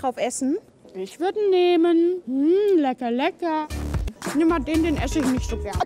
drauf essen? Ich würde nehmen. Hm, lecker, lecker. Ich nehme mal den, den esse ich nicht so gern.